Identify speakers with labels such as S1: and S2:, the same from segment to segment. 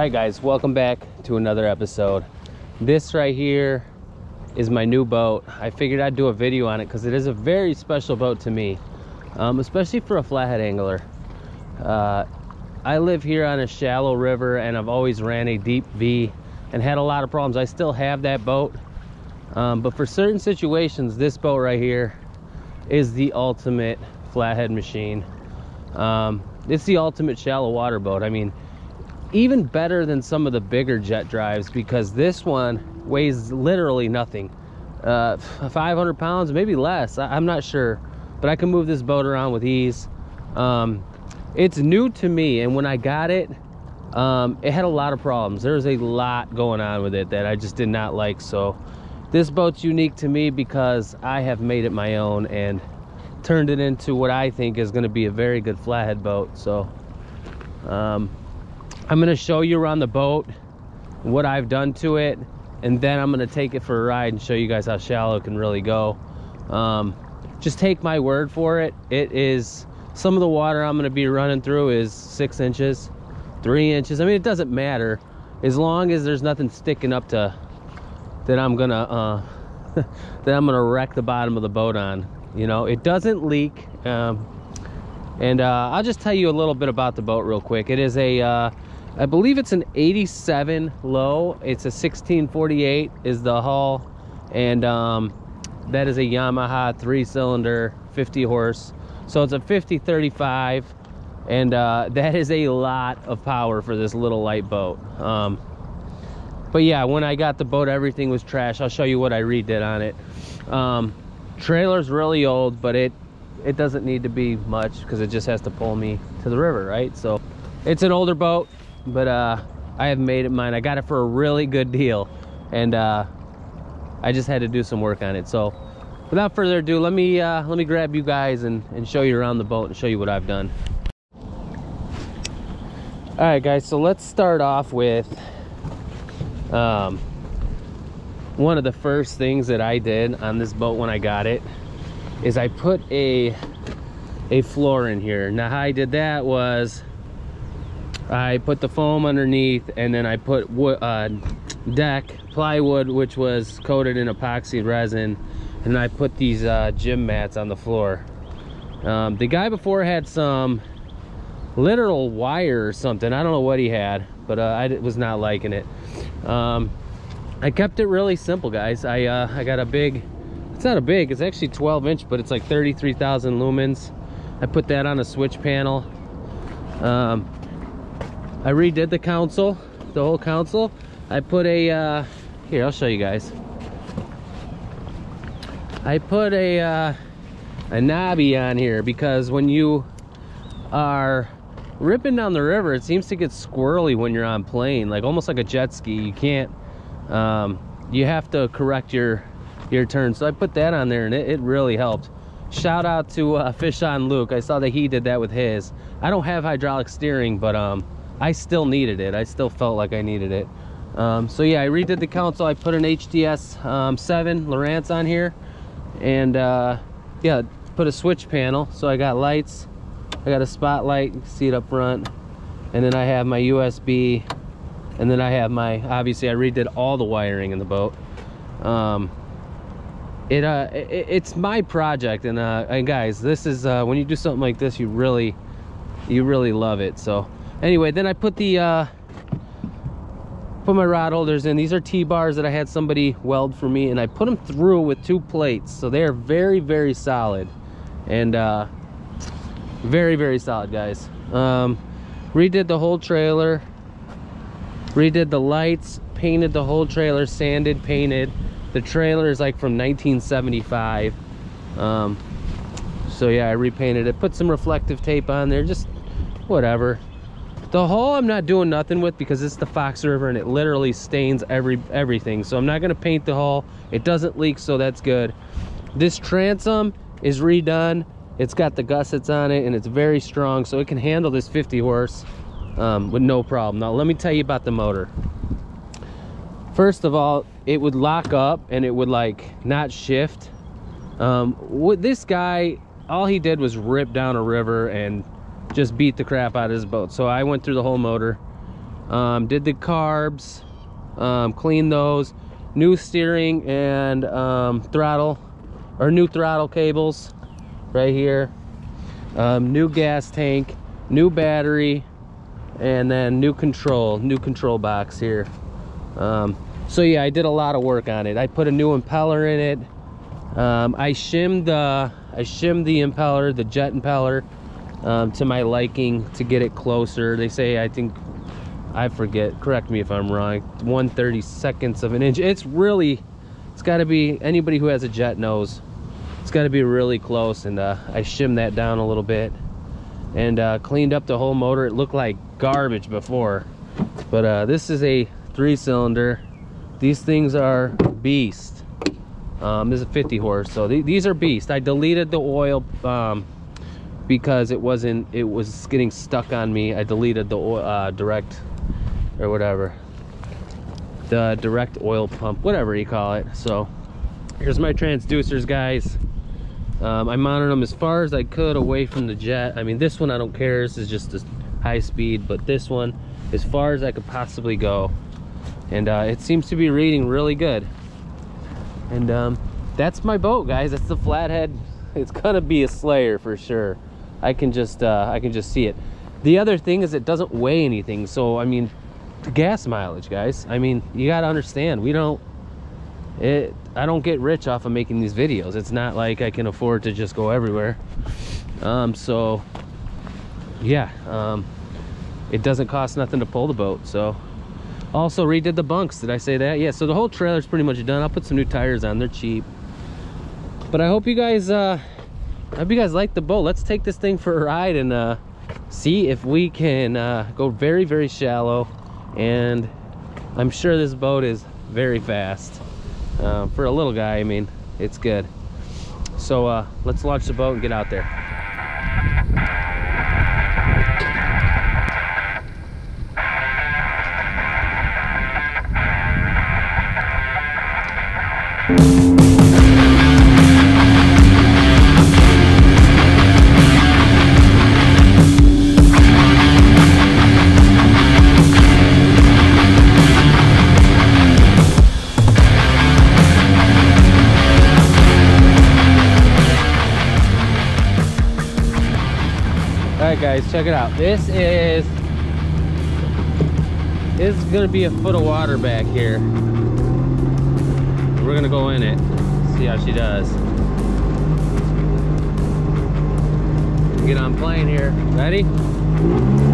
S1: Hi guys, welcome back to another episode. This right here is my new boat. I figured I'd do a video on it because it is a very special boat to me, um, especially for a flathead angler. Uh, I live here on a shallow river and I've always ran a deep V and had a lot of problems. I still have that boat, um, but for certain situations, this boat right here is the ultimate flathead machine. Um, it's the ultimate shallow water boat. I mean, even better than some of the bigger jet drives because this one weighs literally nothing. Uh, 500 pounds maybe less I, am not sure but i can move this boat around with ease. Um, it's new to me and when i got it um, it had a lot of problems. There was a lot going on with it that i just did not like so this boat's unique to me because i have made it my own and turned it into what i think is going to be a very good flathead boat so um, I'm gonna show you around the boat what I've done to it and then I'm gonna take it for a ride and show you guys how shallow it can really go. Um, just take my word for it. It is some of the water I'm gonna be running through is six inches three inches. I mean it doesn't matter. As long as there's nothing sticking up to that I'm gonna uh, that I'm gonna wreck the bottom of the boat on you know? It doesn't leak um, and uh, I'll just tell you a little bit about the boat real quick. It is a uh, I believe it's an 87 Lowe. It's a 1648 is the hull. And um, that is a Yamaha three cylinder, 50 horse. So it's a 5035. And uh, that is a lot of power for this little light boat. Um, but yeah, when I got the boat, everything was trash. I'll show you what I redid on it. Um, trailer's really old, but it it doesn't need to be much because it just has to pull me to the river, right? So it's an older boat but uh, I have made it mine. I got it for a really good deal, and uh, I just had to do some work on it. So, without further ado, let me uh, let me grab you guys and, and show you around the boat and show you what I've done. All right, guys. So let's start off with um, one of the first things that I did on this boat when I got it is I put a a floor in here. Now how I did that was I put the foam underneath and then I put wood, uh, deck plywood which was coated in epoxy resin and I put these uh, gym mats on the floor. Um, the guy before had some literal wire or something. I don't know what he had, but uh, I was not liking it. Um, I kept it really simple, guys. I uh, I got a big, it's not a big, it's actually 12 inch, but it's like 33,000 lumens. I put that on a switch panel. Um, I redid the console, the whole console. I put a, uh, here, I'll show you guys. I put a, uh, a knobby on here because when you are ripping down the river, it seems to get squirrely when you're on plane, like almost like a jet ski. You can't, um, you have to correct your, your turn. So I put that on there and it, it really helped. Shout out to uh, Fish on Luke. I saw that he did that with his. I don't have hydraulic steering, but um, I still needed it. I still felt like I needed it. Um, so yeah, I redid the console. I put an HDS um, 7 Lowrance on here. And uh, yeah, put a switch panel. So I got lights. I got a spotlight. You can see it up front. And then I have my USB. And then I have my, obviously I redid all the wiring in the boat. Um, it, uh, it, it's my project. And, uh, and guys, this is, uh, when you do something like this, you really, you really love it. So anyway then i put the uh put my rod holders in. These are t-bars that i had somebody weld for me and i put them through with two plates. So they are very very solid. And uh very very solid guys. Um redid the whole trailer. Redid the lights painted the whole trailer sanded painted. The trailer is like from 1975 um so yeah i repainted it. Put some reflective tape on there just whatever the hull I'm not doing nothing with because it's the Fox River and it literally stains every everything. So I'm not gonna paint the hull. It doesn't leak, so that's good. This transom is redone. It's got the gussets on it and it's very strong, so it can handle this 50 horse um, with no problem. Now let me tell you about the motor. First of all, it would lock up and it would like not shift. Um, with this guy, all he did was rip down a river and just beat the crap out of his boat. So I went through the whole motor, Um, did the carbs, um, cleaned those, new steering and um, throttle, or new throttle cables right here, um, new gas tank, new battery, and then new control, new control box here. Um, so yeah, I did a lot of work on it. I put a new impeller in it. Um, I shimmed the I shimmed the impeller, the jet impeller, um, to my liking to get it closer. They say I think I forget. Correct me if I'm wrong. 130 seconds of an inch. It's really, it's got to be anybody who has a jet knows. It's got to be really close, and uh, I shimmed that down a little bit and uh, cleaned up the whole motor. It looked like garbage before, but uh, this is a three-cylinder. These things are beast. Um, this is a 50 horse, so th these are beast. I deleted the oil um, because it wasn't. It was getting stuck on me. I deleted the oil, uh, direct or whatever. The direct oil pump whatever you call it. So here's my transducers guys. Um, I mounted them as far as I could away from the jet. I mean this one I don't care. This is just a high speed but this one as far as I could possibly go. And uh, it seems to be reading really good. And um, that's my boat guys. That's the flathead. It's gonna be a slayer for sure I can just uh, I can just see it. The other thing is it doesn't weigh anything so I mean gas mileage guys. I mean you got to understand we don't it i don't get rich off of making these videos. It's not like i can afford to just go everywhere. Um so yeah um it doesn't cost nothing to pull the boat so. Also redid the bunks. Did i say that? Yeah so the whole trailer's pretty much done. I'll put some new tires on. They're cheap. But i hope you guys uh I hope you guys like the boat let's take this thing for a ride and uh see if we can uh go very very shallow and I'm sure this boat is very fast. Uh, for a little guy, I mean, it's good. So uh, let's launch the boat and get out there. Right guys check it out. This is this is gonna be a foot of water back here. We're gonna go in it see how she does. Get on plane here. Ready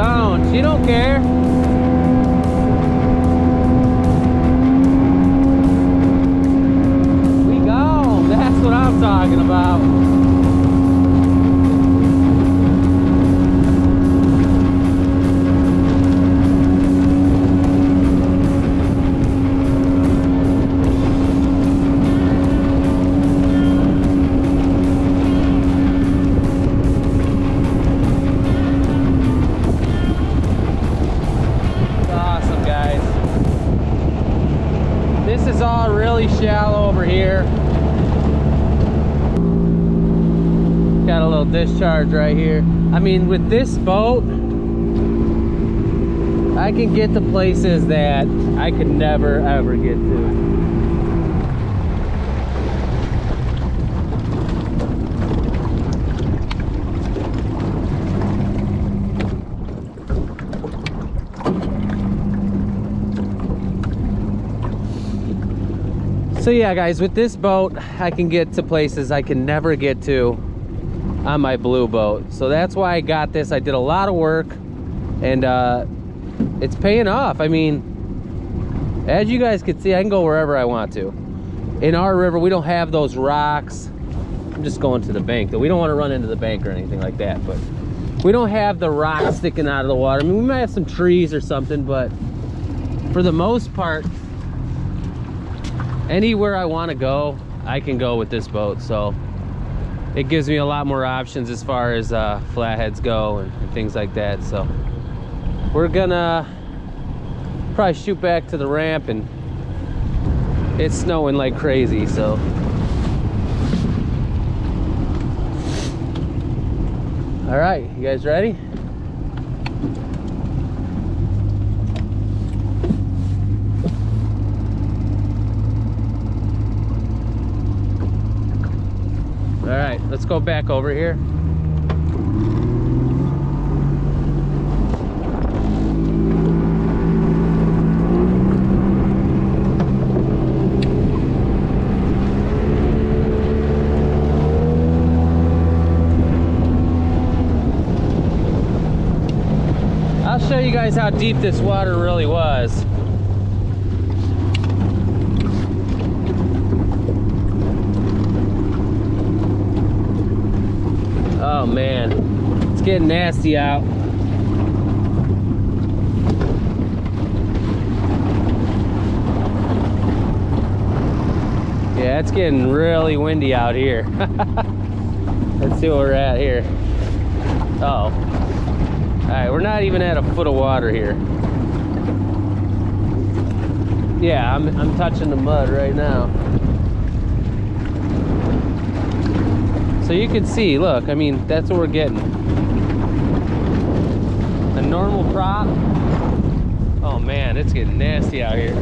S1: She don't care. We gone. That's what I'm talking about. Discharge right here. I mean, with this boat, I can get to places that I could never ever get to. So yeah, guys, with this boat, I can get to places I can never get to on my blue boat. So that's why I got this. I did a lot of work and uh, it's paying off. I mean, as you guys can see, I can go wherever I want to. In our river, we don't have those rocks. I'm just going to the bank though. We don't want to run into the bank or anything like that, but we don't have the rocks sticking out of the water. I mean, we might have some trees or something, but for the most part, anywhere I want to go, I can go with this boat. So it gives me a lot more options as far as uh, flatheads go and, and things like that. So we're gonna probably shoot back to the ramp and it's snowing like crazy. So all right, you guys ready? All right, let's go back over here. I'll show you guys how deep this water really was. Oh man, it's getting nasty out. Yeah, it's getting really windy out here. Let's see where we're at here. Uh oh. All right, we're not even at a foot of water here. Yeah, I'm, I'm touching the mud right now. So you can see, look, I mean, that's what we're getting. A normal prop. Oh man, it's getting nasty out here.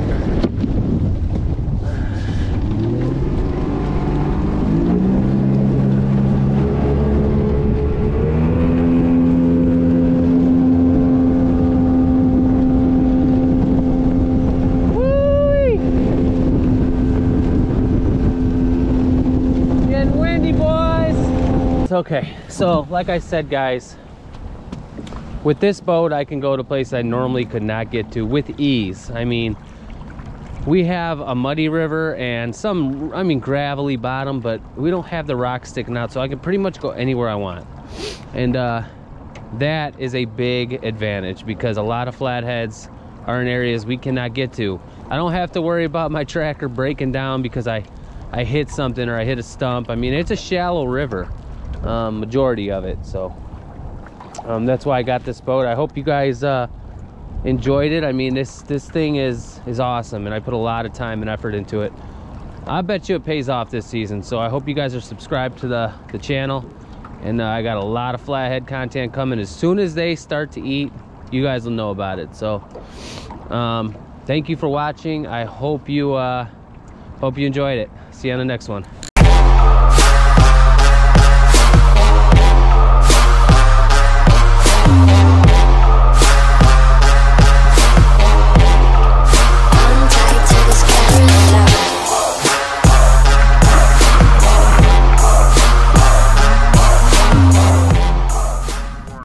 S1: Windy, boys. It's okay. So, like I said, guys, with this boat, I can go to places I normally could not get to with ease. I mean, we have a muddy river and some, I mean, gravelly bottom, but we don't have the rocks sticking out, so I can pretty much go anywhere I want. And uh, that is a big advantage because a lot of flatheads are in areas we cannot get to. I don't have to worry about my tracker breaking down because I, I hit something or I hit a stump. I mean, it's a shallow river, um, majority of it. So um, that's why I got this boat. I hope you guys uh, enjoyed it. I mean, this this thing is is awesome, and I put a lot of time and effort into it. I bet you it pays off this season. So I hope you guys are subscribed to the the channel, and uh, I got a lot of flathead content coming. As soon as they start to eat, you guys will know about it. So um, thank you for watching. I hope you uh, hope you enjoyed it. See you on the next one.